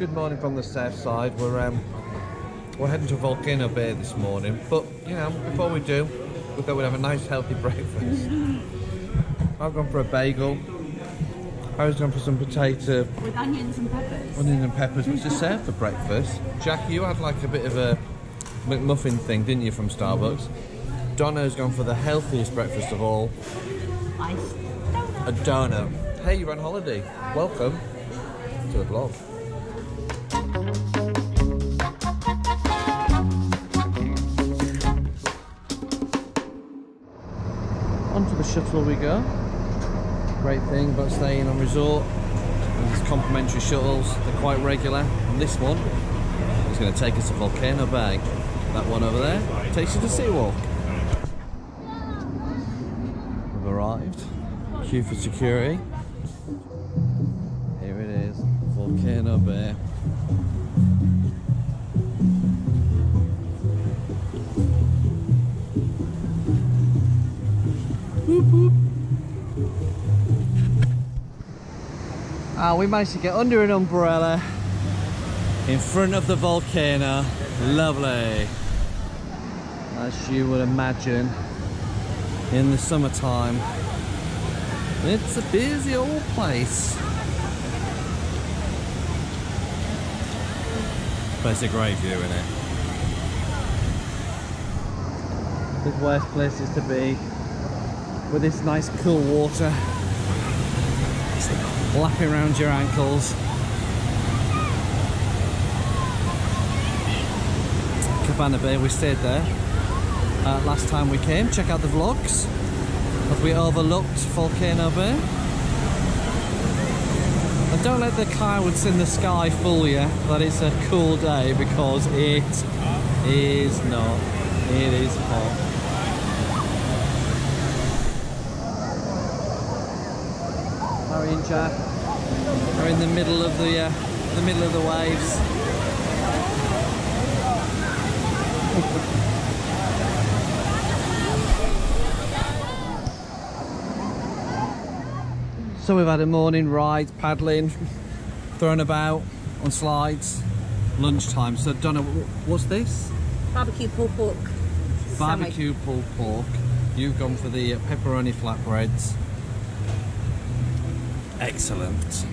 good morning from the south side. We're um, we're heading to Volcano Bay this morning, but you know, before we do, we thought we'd have a nice healthy breakfast. I've gone for a bagel. I was going for some potato, With onions and peppers. onion and peppers, which is served for breakfast. Jack, you had like a bit of a McMuffin thing, didn't you, from Starbucks? Donna's gone for the healthiest breakfast of all, Iced a donut. donut. Hey, you're on holiday. Welcome to the vlog. Shuttle we go. Great thing about staying on resort. These complimentary shuttles, they're quite regular. And this one is going to take us to Volcano Bay. That one over there takes you to City Walk. We've arrived. Queue for security. Here it is, Volcano Bay. Ah, we managed to get under an umbrella in front of the volcano. Lovely. As you would imagine in the summertime. It's a busy old place. But it's a great view, isn't it? There's worse places to be with this nice cool water lapping around your ankles. Cabana Bay, we stayed there uh, last time we came. Check out the vlogs as we overlooked Volcano Bay. And don't let the clouds in the sky fool you that it's a cool day because it is not. It is hot. Jack are in the middle of the uh, the middle of the waves. So we've had a morning ride, paddling, throwing about on slides, lunchtime. So Donna, wh- what's this? Barbecue pulled pork. Barbecue pulled pork. You've gone for the pepperoni flatbreads. Excellent.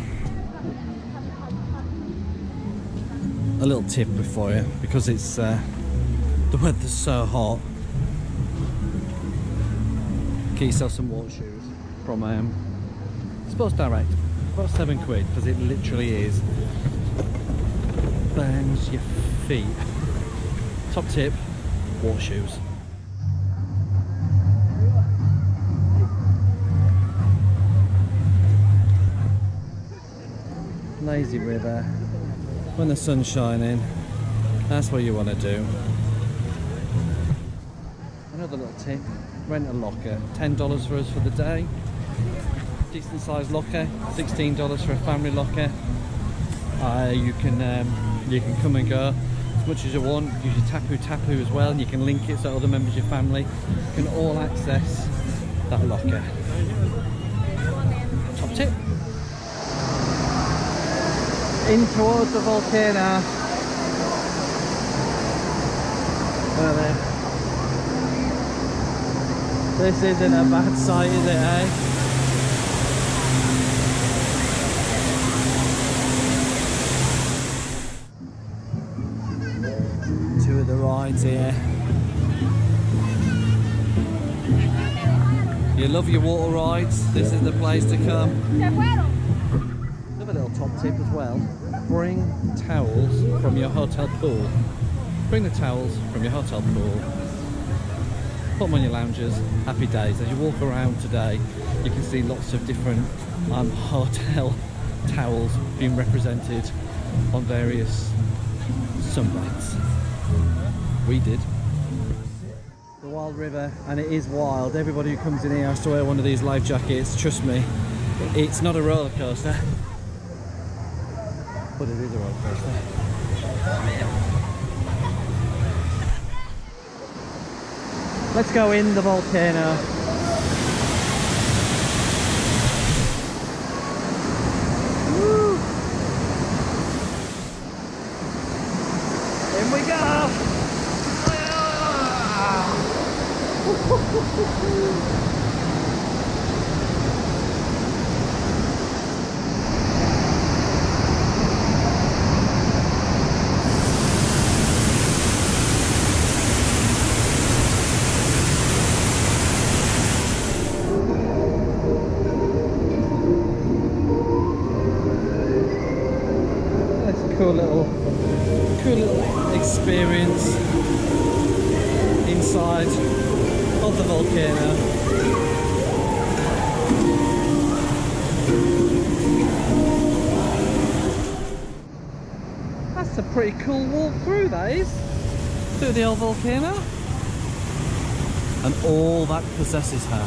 A little tip before you, because it's uh, the weather's so hot. Get yourself some water shoes from um, Sports Direct. About seven quid, because it literally is. Burns your feet. Top tip, water shoes. Lazy river. When the sun's shining, that's what you want to do. Another little tip, rent a locker. $10 for us for the day. Decent sized locker, $16 for a family locker. Uh, you can um, you can come and go as much as you want. Use your Tapu Tapu as well, and you can link it so other members of your family can all access that locker. Top tip. In towards the volcano. This isn't a bad sight, is it, eh? Two of the rides here. You love your water rides, this is the place to come. Top tip as well. Bring towels from your hotel pool. Bring the towels from your hotel pool. Put them on your loungers. Happy days. As you walk around today, you can see lots of different um, hotel towels being represented on various sunbeds. We did. The Wild River, and it is wild. Everybody who comes in here has to wear one of these life jackets. Trust me, it's not a roller coaster, Let's go in the volcano. Woo. cool little, cool little experience inside of the volcano. That's a pretty cool walk through, that is. Through the old volcano. And all that possesses her.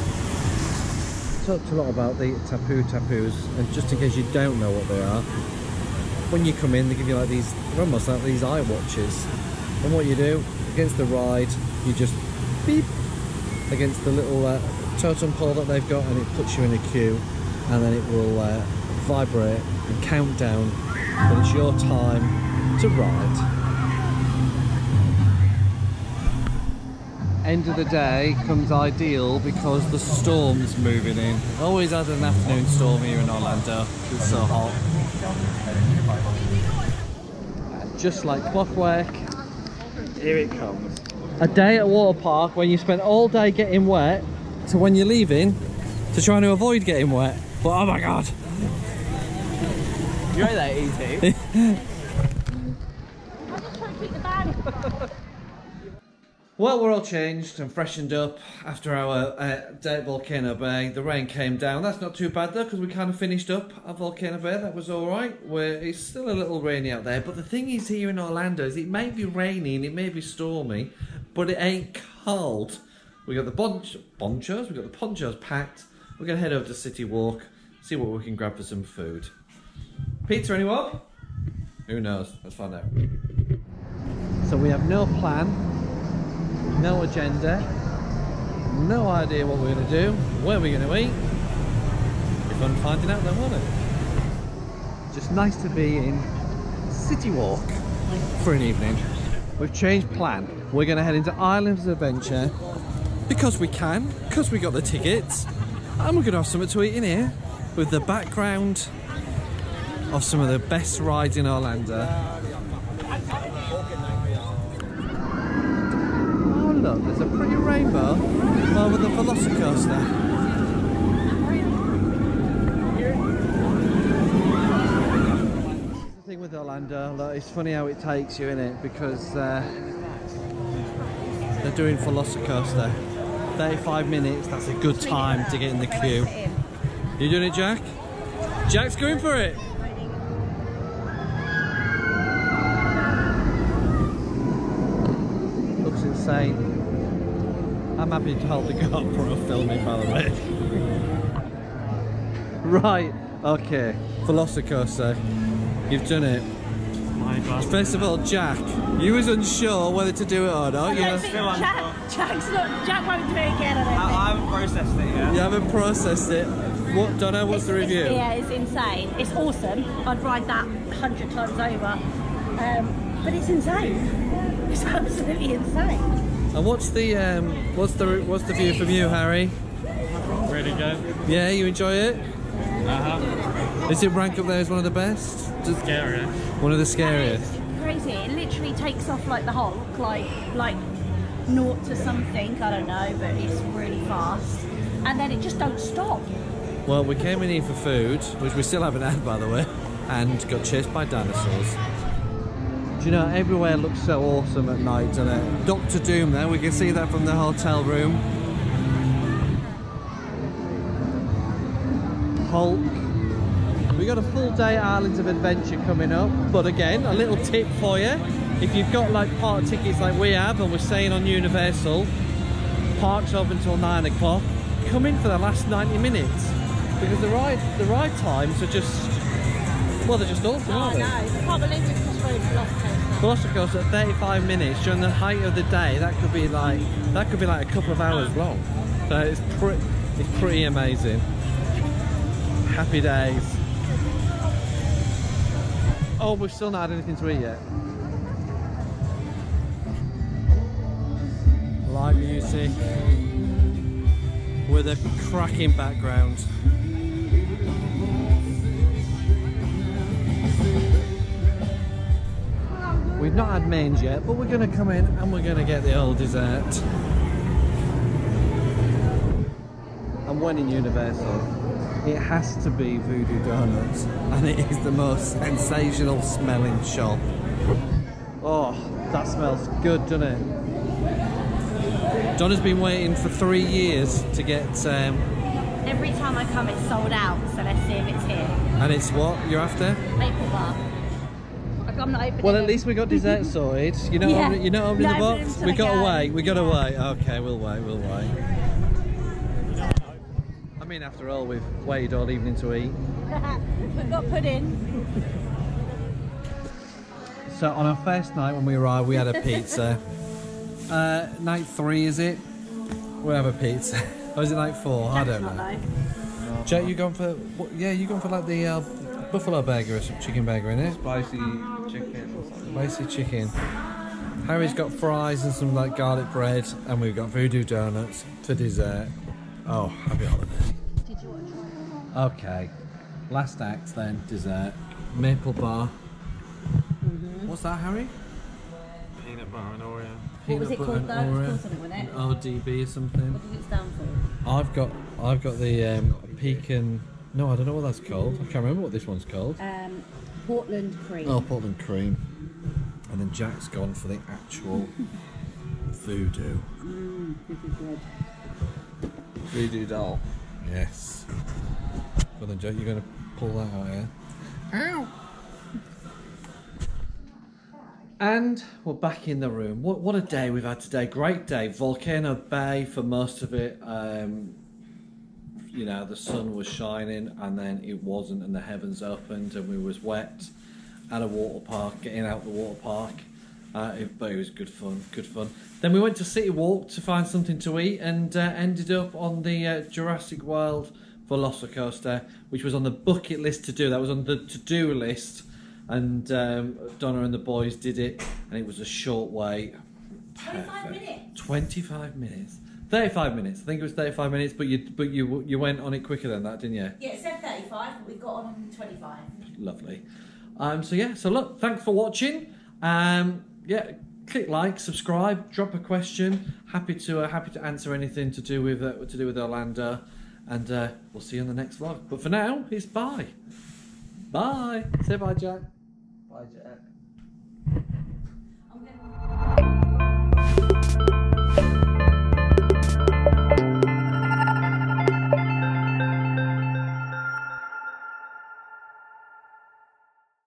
Talked a lot about the tapu tapus, and just in case you don't know what they are, when you come in, they give you like these, they're almost like these eye watches. And what you do, against the ride, you just beep against the little uh, totem pole that they've got, and it puts you in a queue, and then it will uh, vibrate and count down that it's your time to ride. End of the day comes ideal because the storm's moving in. Always had an afternoon storm here in Orlando. It's so hot. Just like clockwork, here it comes. A day at a water park when you spend all day getting wet to when you're leaving to trying to avoid getting wet. But oh my god, You know that easy. Well, we're all changed and freshened up after our uh, day at Volcano Bay. The rain came down. That's not too bad though, because we kind of finished up at Volcano Bay. That was all right. Where it's still a little rainy out there, but the thing is here in Orlando is it may be raining, it may be stormy, but it ain't cold. We got the ponch- ponchos. We got the ponchos packed. We're gonna head over to City Walk, see what we can grab for some food. Pizza, anyone? Who knows? Let's find out. So we have no plan no agenda, no idea what we're to do, where we're to eat. Be fun finding out then, won't it? Just nice to be in City Walk for an evening. We've changed plan. We're going to head into Islands of Adventure because we can, because we got the tickets, and we're going to have something to eat in here with the background of some of the best rides in Orlando. Oh look, there's a pretty rainbow over the Velocicoaster. The thing with Orlando, look, it's funny how it takes you in it because uh, they're doing Velocicoaster. 35 minutes, that's a good time to get in the queue. You doing it, Jack? Jack's going for it. Looks insane. I'm happy to hold the GoPro filming, by the way. right, okay. Velocicoaster, you've done it. My First of all, Jack, you was unsure whether to do it or not. You, I know, Jack, Jack's not, Jack won't do it again, I don't I, think. I haven't processed it yet. you haven't processed it. What, Donna, what's the It's- it's- review? Yeah, it's insane. It's awesome. I'd ride that a hundred times over. Um, but it's insane. It's absolutely insane. And what's the um, what's the what's the view from you, Harry? Really good. Yeah, you enjoy it? Uh-huh. Is it rank up there as one of the best? Just Scary. one of the scariest. Crazy. It literally takes off like the Hulk, like like naught to something. I don't know, but it's really fast. And then it just don't stop. Well, we came in here for food, which we still haven't had, by the way, and got chased by dinosaurs. Do you know, everywhere looks so awesome at night, doesn't it? Doctor Doom there, we can see that from the hotel room. Hulk. Got a full day Islands of Adventure coming up, but again, a little tip for you. If you've got like park tickets like we have and we're staying on Universal, parks open until nine o'clock, come in for the last 90 minutes because the ride the ride times are just well they're just awesome aren't they? I can't believe it's just Velocicoaster at 35 minutes during the height of the day that could be like that could be like a couple of hours long. So it's pretty it's pretty amazing. Happy days oh we've still not had anything to eat yet. Live music with a cracking background. We've not had mains yet, but we're going to come in and we're going to get the old dessert. And when in Universal, it has to be Voodoo Donuts, and it is the most sensational smelling shop. Oh, that smells good, doesn't it? Donna's been waiting for three years to get, um, Every time I come, it's sold out. So let's see if it's here. and it's what you're after? Maple bar. I'm not opening Well, at least we got dessert sorted. You know, Yeah. not opening Not the box. We got go. away. We got away. Okay, we'll wait. We'll wait. I mean, after all, we've waited all evening to eat. We've got pudding. So on our first night when we arrived, we had a pizza. uh, night three, is it? We'll have a pizza. or is it night four? I don't know. not though. Jack, you gone for? What, yeah, you gone for like the uh, buffalo burger or some chicken burger in it? Spicy chicken or. Spicy chicken. Harry's got fries and some like garlic bread, and we've got voodoo donuts for dessert. Oh, happy holidays. Did you want to try? Okay, last act then dessert. Maple bar. Mm-hmm. What's that, Harry? Peanut butter and Oreo. What was it Peanut called butter and though? It Oreo. was called something, wasn't it? ODB or something. What does it stand for? I've got I've got the um, pecan. No, I don't know what that's called. I can't remember what this one's called. Um, Portland cream. Oh, Portland cream. And then Jack's gone for the actual voodoo. Mm, this is good. Voodoo doll. Yes. Well then, Jack, you're going to pull that out, yeah? Ow! And we're back in the room. What what a day we've had today. Great day. Volcano Bay for most of it. Um, you know, the sun was shining and then it wasn't and the heavens opened and we was wet at a water park, getting out the water park. Uh, it, but it was good fun, good fun. Then we went to City Walk to find something to eat and uh, ended up on the uh, Jurassic World Velocicoaster, which was on the bucket list to do. That was on the to-do list, and um, Donna and the boys did it, and it was a short wait. 25 Perfect. minutes. 25 minutes. 35 minutes. I think it was 35 minutes, but you but you you went on it quicker than that, didn't you? Yeah, it said 35, but we got on in 25. Lovely. Um, so yeah, so look, thanks for watching. Um, yeah, click like, subscribe, drop a question. Happy to uh, happy to answer anything to do with uh, to do with Orlando, and uh, we'll see you on the next vlog. But for now, it's bye. Bye. Say bye, Jack. Bye, Jack.